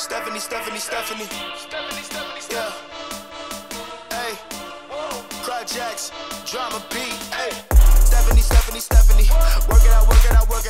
Stephanie, Stephanie, Stephanie. Stephanie, Stephanie, Stephanie. Yeah. Hey. cry Jacks, Drama B. Hey. Stephanie, Stephanie, Stephanie. Work it out, work it out, work it out.